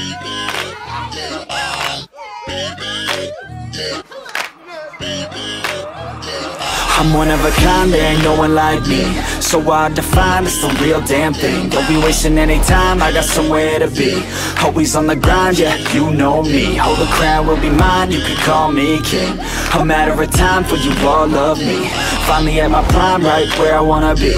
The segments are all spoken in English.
Baby, yeah, baby, yeah, I'm one of a kind, there ain't no one like me. So hard to find, it's the real damn thing. Don't be wasting any time, I got somewhere to be. Always on the grind, yeah, you know me. Hold the crown will be mine, you can call me king. A matter of time for you all love me. Finally at my prime, right where I wanna be.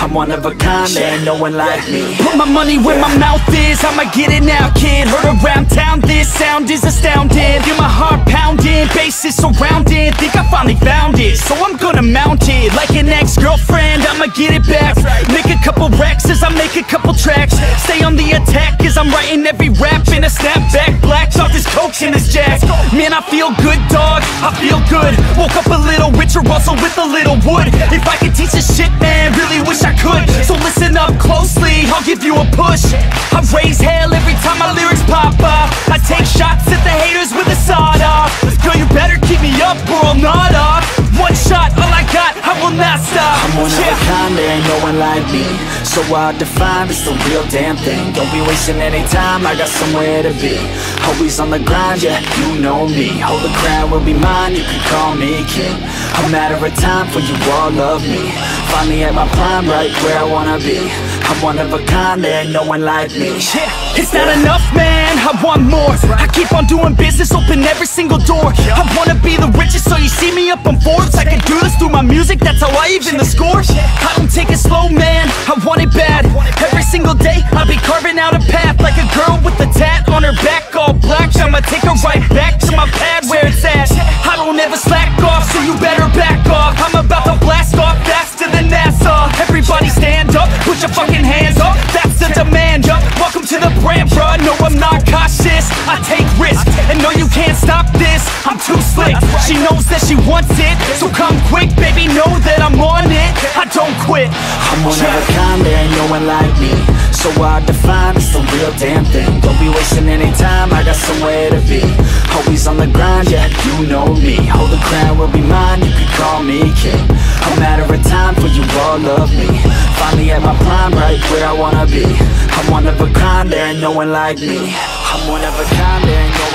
I'm one of a kind, there ain't no one like me. Put my money where my mouth is, I'ma get it now kid. Heard around town, this sound is astounding. Feel my heart pounding, bass is surrounding. Think finally found it, so I'm gonna mount it Like an ex-girlfriend, I'ma get it back. Make a couple racks as I make a couple tracks. Stay on the attack as I'm writing every rap In a snapback, black off this coke and this jack. Man, I feel good, dog, I feel good. Woke up a little richer, also with a little wood. If I could teach this shit, man, really wish I could. So listen up closely, I'll give you a push. I raise hell kind, there ain't no one like me. So hard to find, it's the real damn thing. Don't be wasting any time, I got somewhere to be. Always on the grind, yeah, you know me. Hold the crown will be mine, you can call me king. A matter of time for you all love me. Finally at my prime, right where I wanna be I'm one of a kind, there no one like me. Yeah, it's not enough, man, I want more. I keep on doing business, open every single door. I wanna be the richest, so you see me up on Forbes. I can do this through my music, that's how I even the score. I don't take it slow, man, I want it bad. Every She knows that she wants it. So come quick, baby Know that I'm on it. I don't quit. I'm one of a kind, there ain't no one like me. So to find, it's the real damn thing. Don't be wasting any time, I got somewhere to be. Always on the grind, yeah, you know me. Hold the crown will be mine, you can call me king. A matter of time for you all love me. Finally at my prime, right where I wanna be. I'm one of a kind, there ain't no one like me. I'm one of a kind, there ain't no